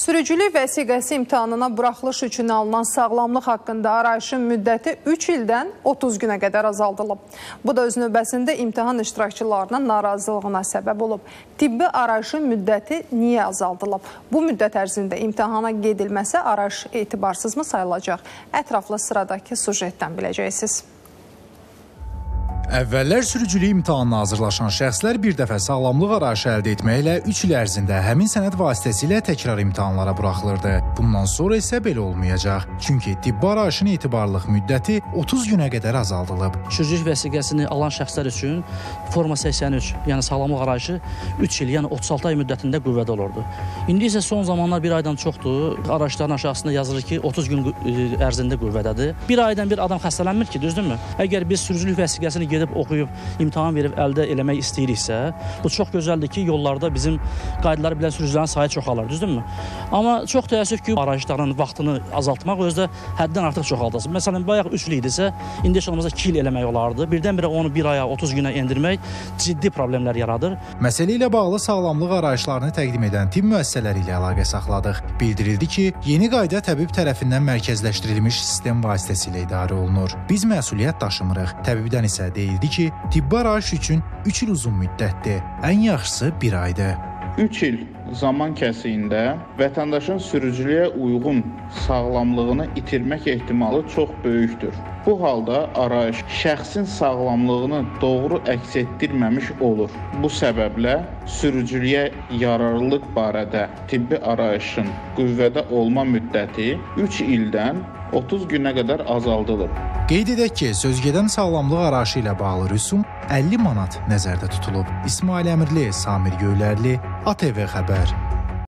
Sürücülük vəsiqəsi imtahanına buraxılış üçün alınan sağlamlıq haqqında arayışın müddəti 3 ildən 30 günə qədər azaldılıb. Bu da öz növbəsində imtahan iştirakçılarının narazılığına səbəb olub. Tibbi arayışın müddəti niyə azaldılıb? Bu müddət ərzində imtahana gedilməsə arayış etibarsızmı sayılacaq? Ətraflı sıradakı sujetdən biləcəksiniz. Əvvəllər sürücülük imtahanına hazırlaşan şəxslər bir dəfə sağlamlıq arayışı əldə etməklə 3 il ərzində həmin sənəd vasitəsilə təkrar imtahanlara buraxılırdı. Bundan sonra isə belə olmayacaq. Çünki tibbi arayışın etibarlılıq müddəti 30 günə qədər azaldılıb. Sürücülük vəsiqəsini alan şəxslər üçün forma 83, yəni sağlamlıq arayışı 3 il, yəni 36 ay müddətində qüvvədə olurdu. İndi isə son zamanlar 1 aydan çoxdur. Arayışların aşağısında yazılır ki, 30 gün ərzində qüvvədədir. 1 aydan bir adam xəstələnmir ki, düzdürmü? Əgər biz sürücülük vəsiqəsini gedib oxuyub, imtahan verib əldə eləmək istəyiriksə, bu çox gözəldir ki, yollarda bizim qaydaları bilən sürücülərin sayı çoxalır, düzdürmü? Amma çox təəssüf ki, arayışların vaxtını azaltmaq özdə həddən artıq çoxaldılsın. Məsələn, bayaq 3 il idisə, indi heç olmazsa 2 il eləmək olardı. Birdən-birə onu 1 aya, 30 günə endirmək ciddi problemlər yaradır. Məsələ ilə bağlı sağlamlıq arayışlarını təqdim edən tibb müəssisələri ilə əlaqə saxladıq. Bildirildi ki, yeni qayda təbib tərəfindən mərkəzləşdirilmiş sistem vasitəsilə idarə olunur. Biz məsuliyyət daşımırıq. Təbibdən isə deyildi ki, tibbi arayış üçün 3 il uzun müddətdir. Ən yaxşısı 1 aydır. 3 il zaman kəsiyində vətəndaşın sürücülüyə uyğun sağlamlığını itirmək ehtimalı çox böyükdür. Bu halda arayış şəxsin sağlamlığını doğru əks etdirməmiş olur. Bu səbəblə sürücülüyə yararlılıq barədə tibbi arayışın qüvvədə olma müddəti 3 ildən 30 günə qədər azaldılıb. Qeyd edək ki, sözgedən sağlamlıq arayışı ilə bağlı rüsum 50 manat nəzərdə tutulub. İsmail Əmirli, Samir Göylərli, ATV xəbər.